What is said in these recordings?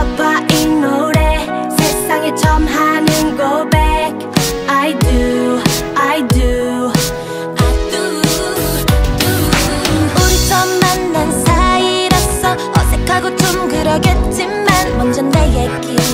이 노래 세상에 처음 하는 고백 I do I do I do, do. 우리 처음 만난 사이라서 어색하고 좀 그러겠지만 먼저 내 얘기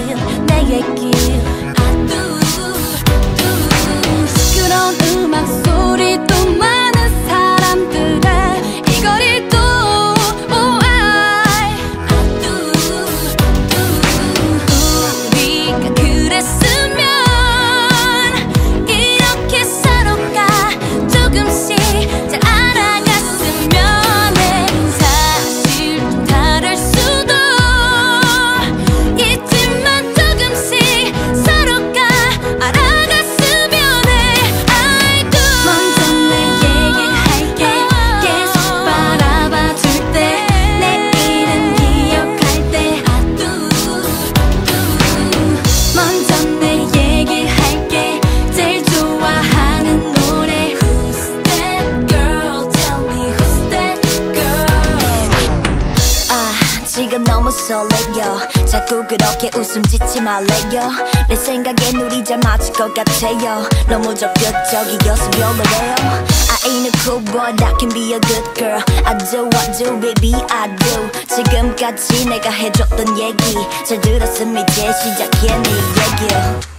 지금 너무 설레요. 자꾸 그렇게 웃음 짓지 말래요. 내 생각엔 우리 잘 맞을 것 같아요. 너무 적극적이어서 별로래요. I ain't a cool boy I can be a good girl. I do I do baby I do. 지금까지 내가 해줬던 얘기 잘 들었으면 이제 시작해 네 얘기